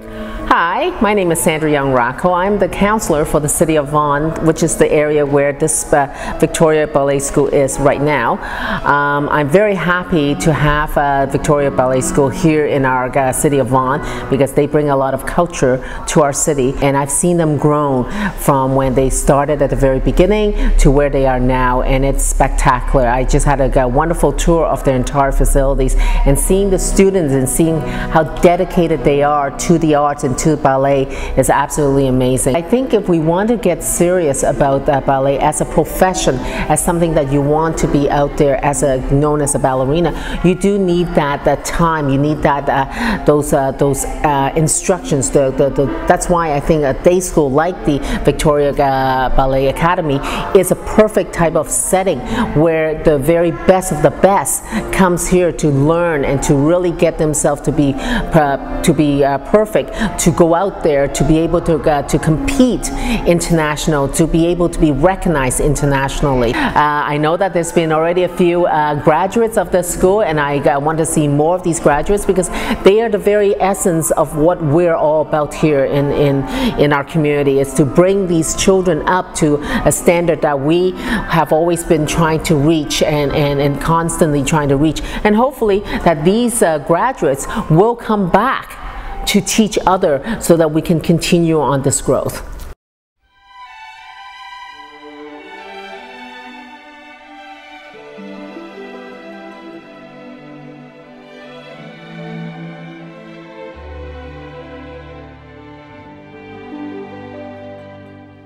Yeah. Hi, my name is Sandra Yeung Racco. I'm the councillor for the City of Vaughan, which is the area where this uh, Victoria Ballet School is right now. Um, I'm very happy to have uh, Victoria Ballet School here in our uh, City of Vaughan because they bring a lot of culture to our city and I've seen them grow from when they started at the very beginning to where they are now and it's spectacular. I just had a, a wonderful tour of their entire facilities and seeing the students and seeing how dedicated they are to the arts and to ballet is absolutely amazing. I think if we want to get serious about that ballet as a profession, as something that you want to be out there as a known as a ballerina, you do need that that time. You need that uh, those uh, those uh, instructions. The, the, the, that's why I think a day school like the Victoria uh, Ballet Academy is a perfect type of setting where the very best of the best comes here to learn and to really get themselves to be uh, to be perfect to go out there to be able to, uh, to compete international, to be able to be recognized internationally. Uh, I know that there's been already a few uh, graduates of the school and I uh, want to see more of these graduates because they are the very essence of what we're all about here in, in, in our community is to bring these children up to a standard that we have always been trying to reach and, and, and constantly trying to reach. And hopefully that these uh, graduates will come back to teach other so that we can continue on this growth.